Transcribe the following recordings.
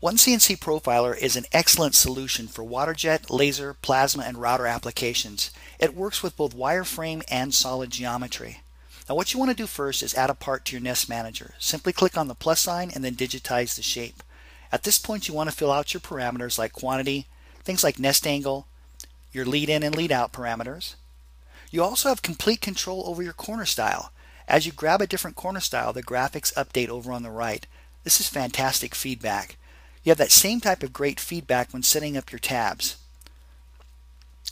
One CNC Profiler is an excellent solution for waterjet, laser, plasma, and router applications. It works with both wireframe and solid geometry. Now what you want to do first is add a part to your nest manager. Simply click on the plus sign and then digitize the shape. At this point you want to fill out your parameters like quantity, things like nest angle, your lead in and lead out parameters. You also have complete control over your corner style. As you grab a different corner style, the graphics update over on the right. This is fantastic feedback. You have that same type of great feedback when setting up your tabs.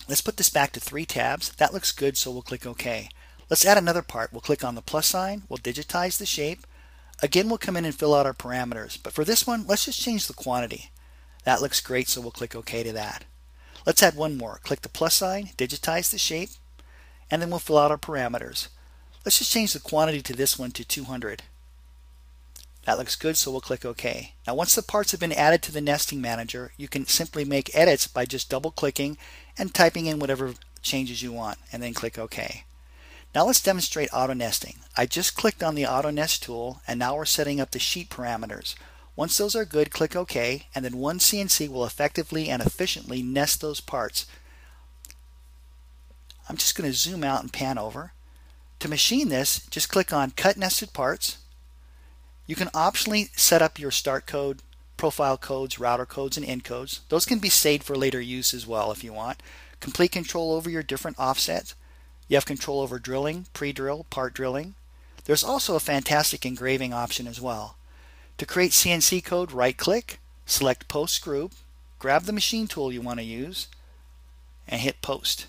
Let's put this back to three tabs. That looks good, so we'll click OK. Let's add another part. We'll click on the plus sign. We'll digitize the shape. Again, we'll come in and fill out our parameters. But for this one, let's just change the quantity. That looks great, so we'll click OK to that. Let's add one more. Click the plus sign, digitize the shape, and then we'll fill out our parameters. Let's just change the quantity to this one to 200. That looks good, so we'll click OK. Now once the parts have been added to the nesting manager, you can simply make edits by just double clicking and typing in whatever changes you want, and then click OK. Now let's demonstrate auto nesting. I just clicked on the auto nest tool, and now we're setting up the sheet parameters. Once those are good, click OK, and then one CNC will effectively and efficiently nest those parts. I'm just going to zoom out and pan over. To machine this, just click on Cut Nested Parts, you can optionally set up your start code, profile codes, router codes, and end codes. Those can be saved for later use as well if you want. Complete control over your different offsets. You have control over drilling, pre-drill, part drilling. There's also a fantastic engraving option as well. To create CNC code, right-click, select Post Group, grab the machine tool you want to use, and hit Post.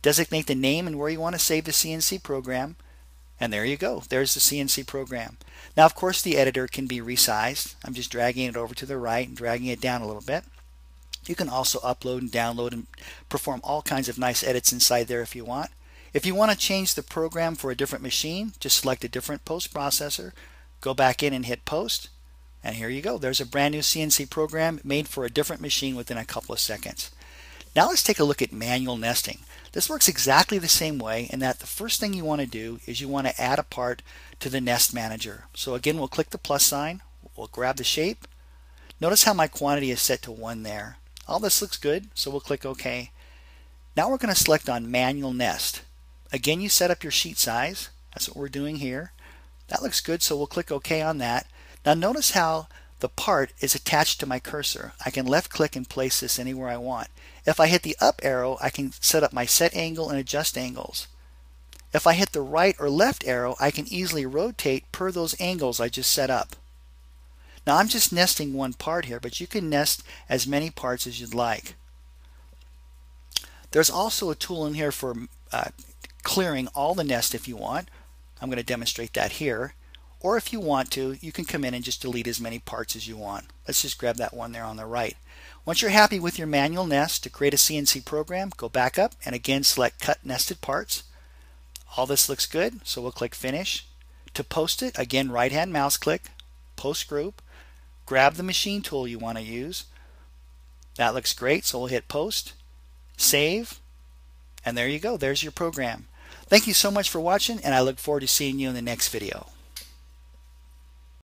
Designate the name and where you want to save the CNC program, and there you go. There's the CNC program. Now, of course, the editor can be resized. I'm just dragging it over to the right and dragging it down a little bit. You can also upload and download and perform all kinds of nice edits inside there if you want. If you want to change the program for a different machine, just select a different post processor, go back in and hit post, and here you go. There's a brand new CNC program made for a different machine within a couple of seconds. Now let's take a look at manual nesting. This works exactly the same way in that the first thing you want to do is you want to add a part to the nest manager. So again, we'll click the plus sign, we'll grab the shape. Notice how my quantity is set to 1 there. All this looks good, so we'll click OK. Now we're going to select on manual nest. Again, you set up your sheet size. That's what we're doing here. That looks good, so we'll click OK on that. Now notice how the part is attached to my cursor. I can left click and place this anywhere I want. If I hit the up arrow, I can set up my set angle and adjust angles. If I hit the right or left arrow, I can easily rotate per those angles I just set up. Now I'm just nesting one part here, but you can nest as many parts as you'd like. There's also a tool in here for uh, clearing all the nest if you want. I'm going to demonstrate that here. Or if you want to, you can come in and just delete as many parts as you want. Let's just grab that one there on the right. Once you're happy with your manual nest to create a CNC program, go back up and again select Cut Nested Parts. All this looks good, so we'll click Finish. To post it, again right hand mouse click, Post Group, grab the machine tool you want to use. That looks great, so we'll hit Post, Save, and there you go. There's your program. Thank you so much for watching, and I look forward to seeing you in the next video.